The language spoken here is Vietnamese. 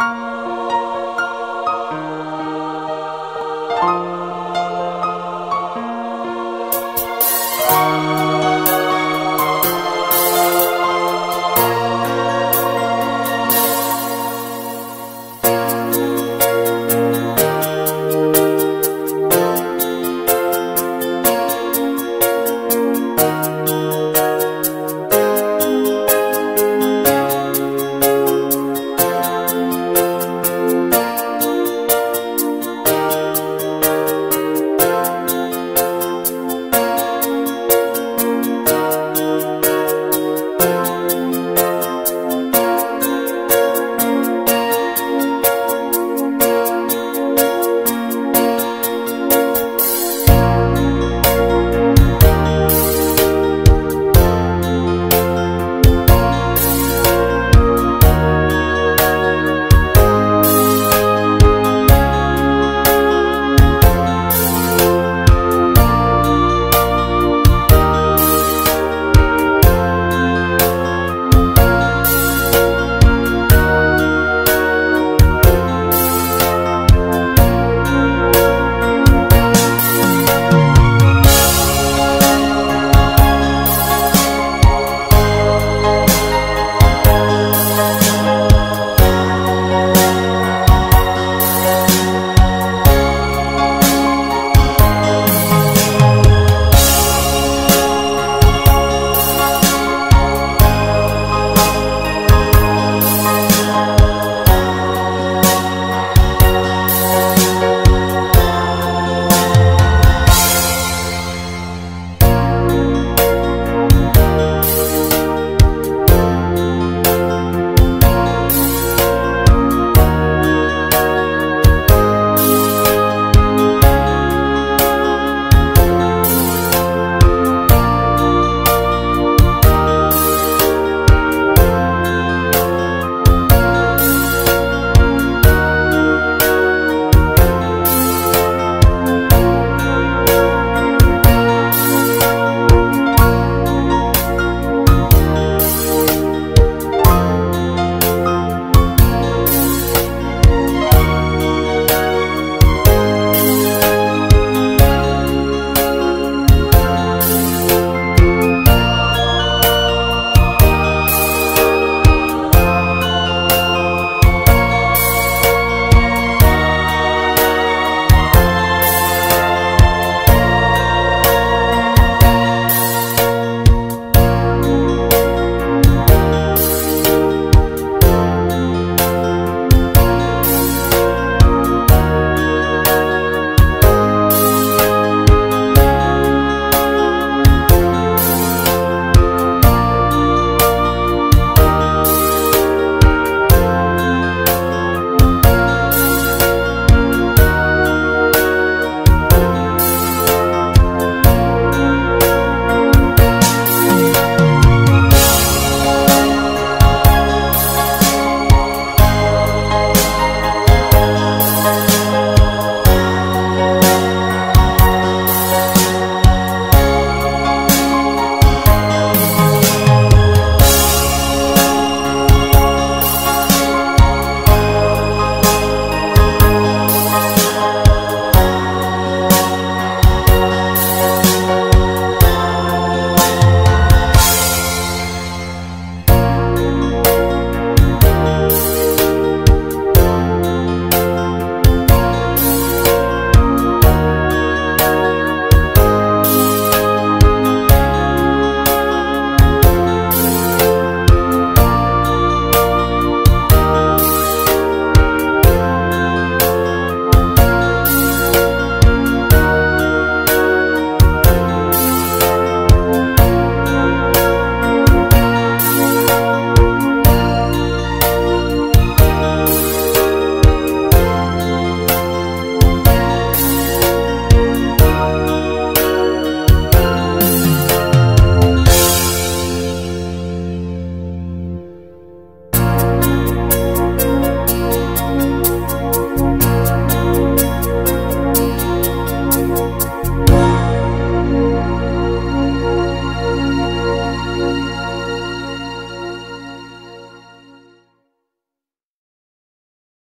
Música